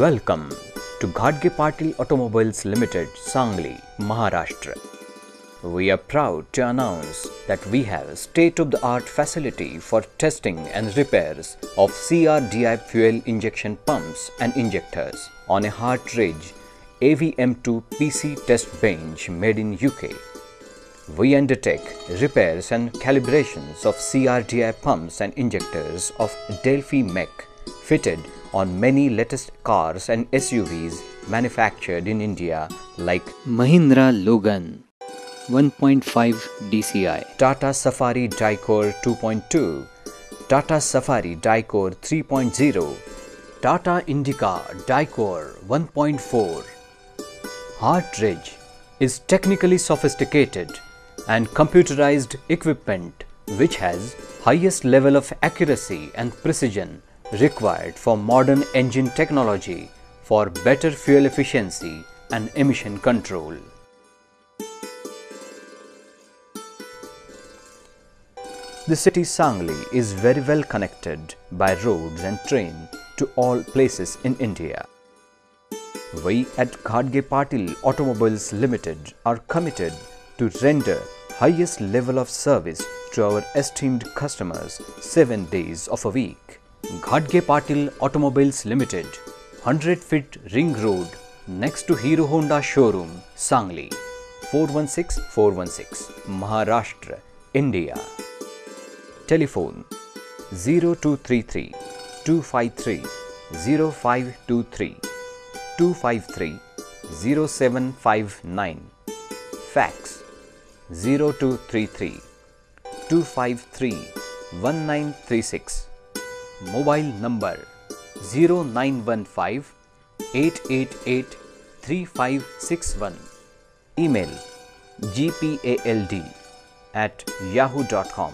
Welcome to Ghatge Patil Automobiles Limited, Sangli, Maharashtra. We are proud to announce that we have state-of-the-art facility for testing and repairs of CRDI fuel injection pumps and injectors on a Hartridge AVM2 PC test bench made in UK. We undertake repairs and calibrations of CRDI pumps and injectors of Delphi Mech fitted on many latest cars and SUVs manufactured in India like Mahindra Logan 1.5 DCI, Tata Safari DICOR 2.2, Tata Safari DICOR 3.0, Tata Indica DICOR 1.4. Hartridge is technically sophisticated and computerized equipment which has highest level of accuracy and precision required for modern engine technology for better fuel efficiency and emission control. The city Sangli is very well connected by roads and train to all places in India. We at Ghatge Patil Automobiles Limited are committed to render highest level of service to our esteemed customers 7 days of a week. घाटगे Patil automobiles limited 100 feet ring road next to Hero Honda showroom Sangli 416-416 Maharashtra India telephone 0233 253 0523 two five three zero seven five nine fax zero two three three two five three one nine three six mobile number zero nine one five eight eight eight three five six one email G P A L D at Yahoo dot com